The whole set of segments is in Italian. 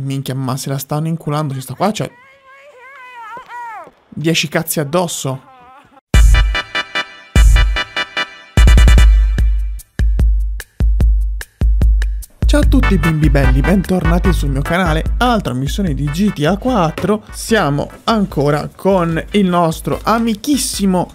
Minchia, ma se la stanno inculando questa qua, cioè... 10 cazzi addosso. Ciao a tutti bimbi belli, bentornati sul mio canale, altra missione di GTA 4 Siamo ancora con il nostro amichissimo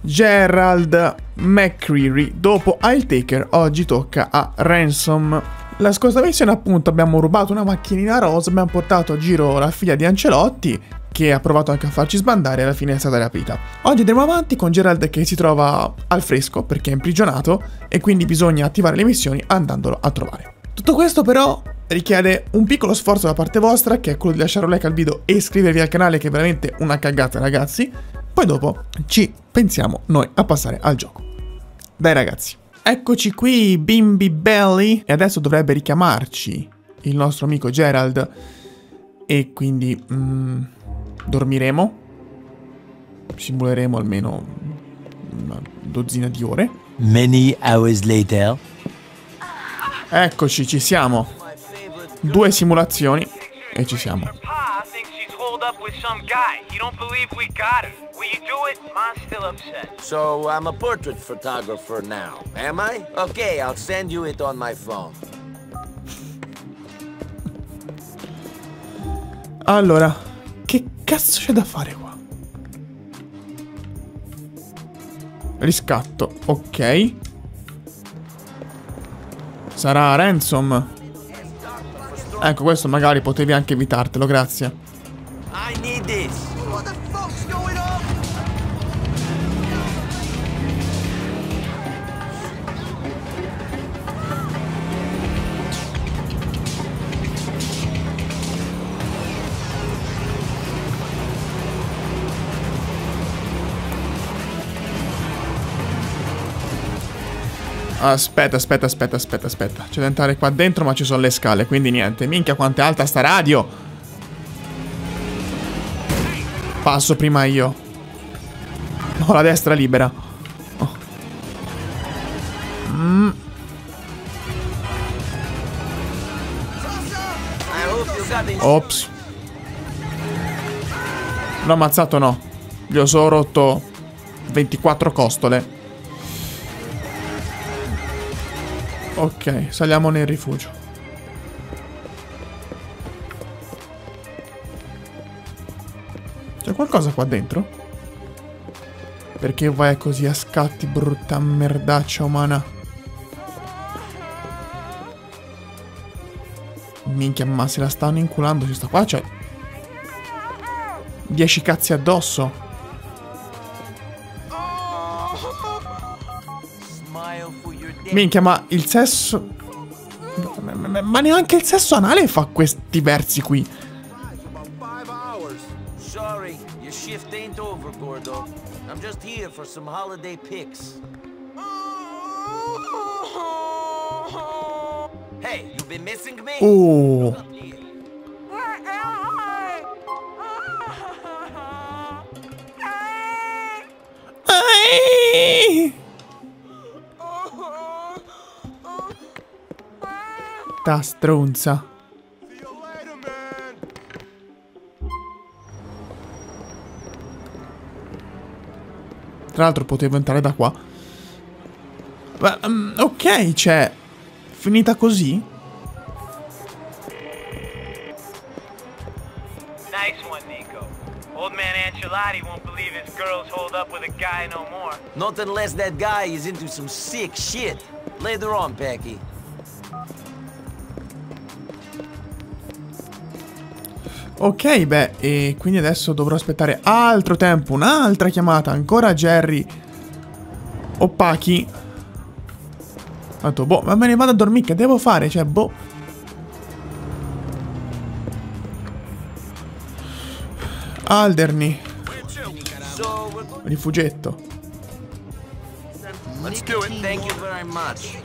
Gerald McCreary. Dopo I'll Taker, oggi tocca a Ransom La scorsa missione appunto abbiamo rubato una macchinina rosa Abbiamo portato a giro la figlia di Ancelotti che ha provato anche a farci sbandare e alla fine è stata rapita. Oggi andremo avanti con Gerald che si trova al fresco perché è imprigionato e quindi bisogna attivare le missioni andandolo a trovare. Tutto questo però richiede un piccolo sforzo da parte vostra che è quello di lasciare un like al video e iscrivervi al canale che è veramente una cagata ragazzi. Poi dopo ci pensiamo noi a passare al gioco. Dai ragazzi. Eccoci qui bimbi belli e adesso dovrebbe richiamarci il nostro amico Gerald e quindi mm, dormiremo. Simuleremo almeno una dozzina di ore. Many hours later. Eccoci, ci siamo. Due simulazioni e ci siamo. With some guy. He don't believe we got her. Will you do it? Mom's still upset. So I'm a portrait photographer now, am I? Okay, I'll send you it on my phone. Allora, che cazzo c'è da fare qua? Riscatto, ok. Sarà Ransom. Ecco, questo magari potevi anche evitartelo, grazie. I need this. Aspetta, aspetta, aspetta, aspetta, aspetta. C'è da entrare qua dentro, ma ci sono le scale, quindi niente. Minchia, quanto è alta sta radio! Passo prima io. Ho la destra libera. Oh. Mm. Ops. L'ho ammazzato no. Gli ho solo rotto 24 costole. Ok, saliamo nel rifugio. C'è qualcosa qua dentro? Perché vai così a scatti, brutta merdaccia umana? Minchia, ma se la stanno inculando questa qua, cioè... 10 cazzi addosso. Minchia, ma il sesso... Ma neanche il sesso anale fa questi versi qui. Sorry, your shift ain't over, Gordo. I'm just here for some holiday pics. Hey, you been missing me? Oh. Ai! Ta stronza. Tra l'altro potevo entrare da qua. Ma, mm, ok, cioè... Finita così? Nice one, Nico. Old man Ancelotti won't believe his girl's holed up with a guy no more. Not unless that guy is into some sick shit. Later on, Packy. Ok, beh, e quindi adesso dovrò aspettare altro tempo, un'altra chiamata, ancora Jerry. O Pachi. Tanto, boh, ma me ne vado a dormire, che devo fare? Cioè, boh. Alderni, rifugetto. Let's do it. Thank you very much.